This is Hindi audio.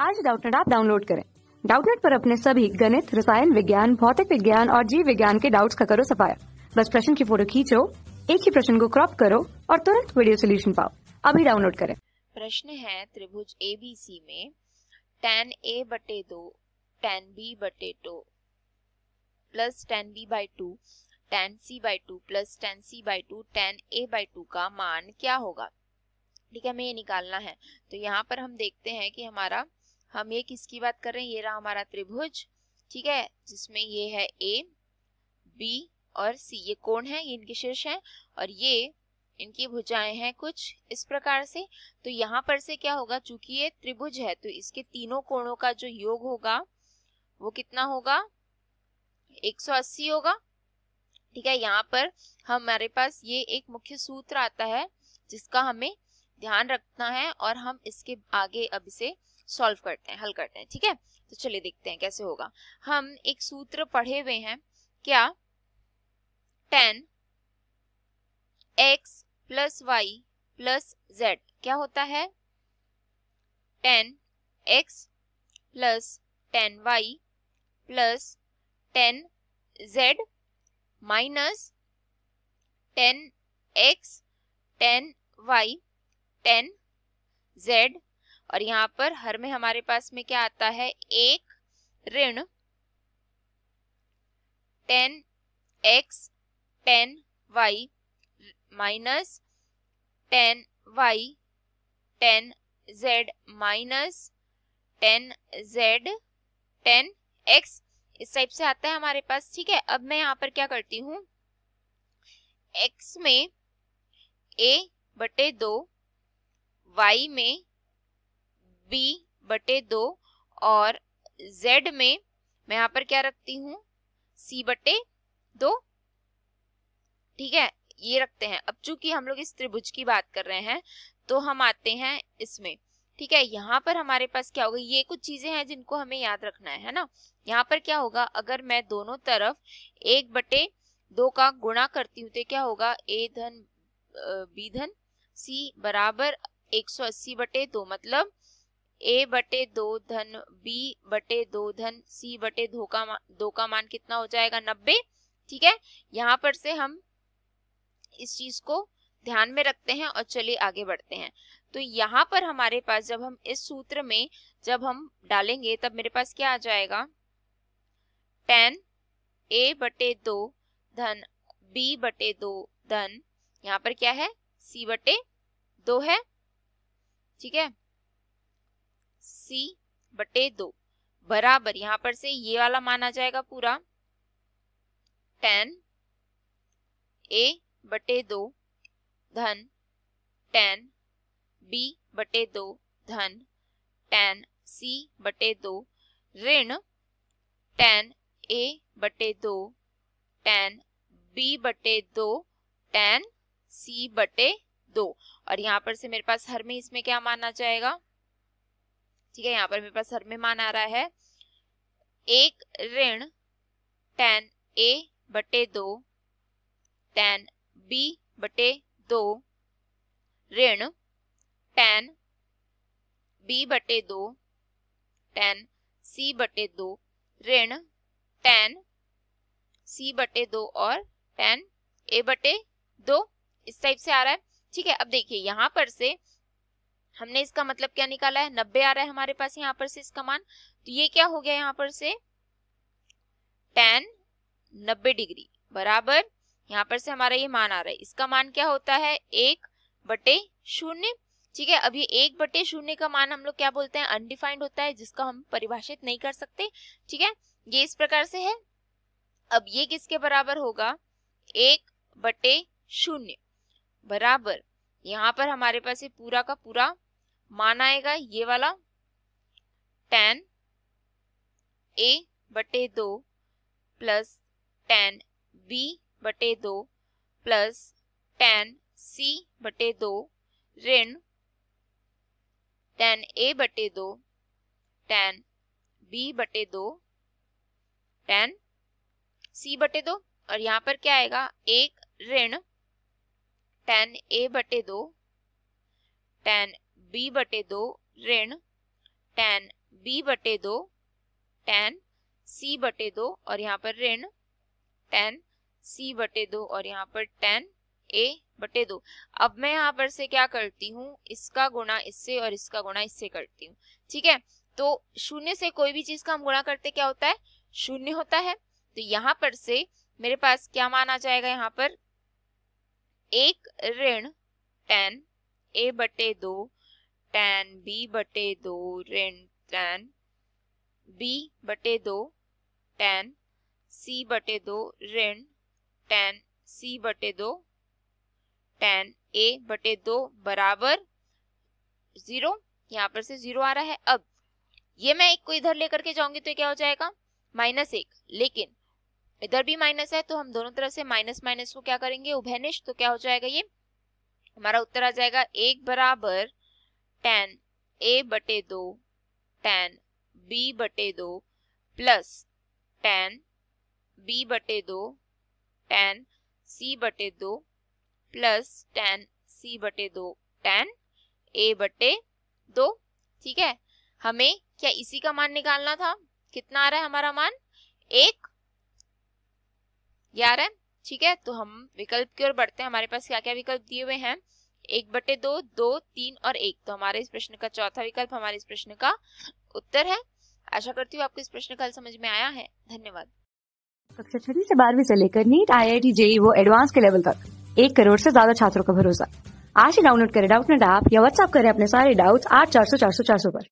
आज डाउटनेट आप डाउनलोड करें। डाउटनेट पर अपने सभी गणित, रसायन विज्ञान, भौतिक विज्ञान और जीव विज्ञान के डाउट्स का करो सफाया। बस प्रश्न की फ़ोटो खींचो, एक ही प्रश्न को क्रॉप करो और तुरंत वीडियो सोल्यूशन पाओ। अभी डाउनलोड करें। प्रश्न है त्रिभुज एबीसी में टेन ए बटे दो टेन बी बटे two plus ten B by two ten C by two plus ten C by two ten A by two का मान क्या होगा? ठीक है, हमें ये निकालना है। तो यहाँ पर हम देखते हैं कि हमारा हम ये किसकी बात कर रहे हैं? ये रहा हमारा त्रिभुज, ठीक है? जिसमें ये है ए बी और सी ये कोण है, ये इनके शीर्ष है और ये इनकी भुजाएँ हैं कुछ इस प्रकार से। तो यहाँ पर से क्या होगा? चूँकि ये त्रिभुज है तो इसके तीनों कोणों का जो योग होगा, वो कितना होगा? 180 होगा, ठीक है? यहाँ पर हमारे पास ये एक मुख्य सूत्र आता है, जिसका हमें ध्यान रखना है और हम इसके आगे अब इसे सॉल्व करते हैं, हल करते हैं, ठीक है? तो चलिए देखते हैं कैसे होगा। हम एक सूत्र पढ़े हुए हैं, क्या? Ten X plus Y plus Z क्या होता है? Ten X plus ten Y plus ten Z minus ten X ten Y ten Z और यहाँ पर हर में हमारे पास में क्या आता है? एक ऋण, ten X, ten Y, minus ten Y, ten Z minus ten Z ten X. इस टाइप से आता है हमारे पास, ठीक है? अब मैं यहाँ पर क्या करती हूँ? एक्स में ए बटे दो, वाई में b बटे दो और z में मैं यहाँ पर क्या रखती हूँ? C बटे दो। ठीक है, ये रखते हैं। अब चूँकि हम लोग इस त्रिभुज की बात कर रहे हैं तो हम आते हैं इसमें। ठीक है, यहाँ पर हमारे पास क्या होगा? ये कुछ चीज़ें हैं जिनको हमें याद रखना है है ना? यहाँ पर क्या होगा? अगर मैं दोनों तरफ़ एक बटे दो का गुणा करती हूँ तो क्या होगा? ए धन बी धन सी बराबर 180 बटे दो मतलब ए बटे दो धन, बी बटे दो धन, सी बटे दो का दो का मान कितना हो जाएगा? नब्बे। ठीक है? यहाँ पर से हम इस चीज़ को ध्यान में रखते हैं और चलिए आगे बढ़ते हैं। तो यहाँ पर हमारे पास जब हम इस सूत्र में जब हम डालेंगे, तब मेरे पास क्या आ जाएगा? टेन, ए बटे दो धन, बी बटे दो धन, यहाँ पर क्या है? सी बटे दो है। ठीक है? सी बटे दो बराबर, यहाँ पर से ये वाला मान जाएगा पूरा। टेन ए बटे दो धन, टेन बी बटे दो धन, टेन सी बटे दो ऋण, टेन ए बटे दो, टेन बी बटे दो, टेन सी बटे दो। और यहाँ पर से मेरे पास हर में इसमें क्या माना जाएगा? ठीक है, यहाँ पर मेरे पास हर में मान आ रहा है। एक ऋण टेन ए बटे दो टेन बी बटे दो, ऋण टेन बी बटे दो टेन सी बटे दो, ऋण टेन सी बटे दो और टेन ए बटे दो, इस टाइप से आ रहा है। ठीक है, अब देखिए, यहाँ पर से हमने इसका मतलब क्या निकाला है? नब्बे आ रहा है हमारे पास यहाँ पर से इसका मान। तो ये क्या हो गया यहाँ पर से? टेन नब्बे डिग्री, बराबर। यहाँ पर से हमारा ये मान आ रहा है। इसका मान क्या होता है? एक बटे शून्य। ठीक है ये एक बटे शून्य का मान हम लोग क्या बोलते हैं? अनडिफाइंड होता है, जिसका हम परिभाषित नहीं कर सकते। ठीक है, ये इस प्रकार से है। अब ये किसके बराबर होगा? एक बटे शून्य, बराबर। यहाँ पर हमारे पास ये पूरा का पूरा मान आएगा ये वाला टेन ए बटे दो प्लस टेन बी बटे दो प्लस टेन सी बटे दो ऋण टेन ए बटे दो टेन बी बटे दो टेन सी बटे दो। और यहाँ पर क्या आएगा? एक ऋण टेन ए बटे दो टेन बी बटे दो ऋण टेन बी बटे दो टेन सी बटे दो और यहाँ पर ऋण टेन सी बटे दो और यहाँ पर टेन ए बटे दो। अब मैं यहाँ पर से क्या करती हूँ? इसका गुणा इससे और इसका गुणा इससे करती हूँ। ठीक है? तो शून्य से कोई भी चीज़ का हम गुणा करते क्या होता है? शून्य होता है। तो यहाँ पर से मेरे पास क्या मान जाएगा यहाँ पर? एक ऋण टेन ए बटे दो टेन बी बटे दो ऋण टेन बी बटे दो टेन सी बटे दो ऋण टेन सी बटे दो टेन ए बटे दो बराबर ज़ीरो यहाँ पर से ज़ीरो आ रहा है। अब ये मैं एक को इधर लेकर के जाऊँगी तो क्या हो जाएगा? माइनस एक। लेकिन इधर भी माइनस है तो हम दोनों तरफ़ से माइनस माइनस को क्या करेंगे? उभयनिष्ठ। तो क्या हो जाएगा ये? हमारा उत्तर आ जाएगा एक बराबर टेन ए बटे दो टेन बी बटे दो प्लस टेन बी बटे दो टेन सी बटे दो प्लस टेन सी बटे दो टेन ए बटे दो। ठीक है? हमें क्या इसी का मान निकालना था? कितना आ रहा है हमारा मान? एक। आ रहा है? ठीक है? तो हम विकल्प की ओर बढ़ते हैं। हमारे पास क्या क्या विकल्प दिए हुए हैं? एक बटे दो दो, तीन और एक। तो हमारे इस प्रश्न का चौथा विकल्प हमारे इस प्रश्न का उत्तर है। आशा करती हूँ आपको इस प्रश्न का समझ में आया है। धन्यवाद। कक्षा छठी से बारहवीं से लेकर NEET I I T JEE वो एडवांस के लेवल तक। एक करोड़ से ज़्यादा छात्रों का भरोसा। आज ही डाउनलोड करें डाउट नेट ऐप या व्हाट्सअप करें अपने सारे डाउट्स आठ चार सौ चार सौ चार सौ पर।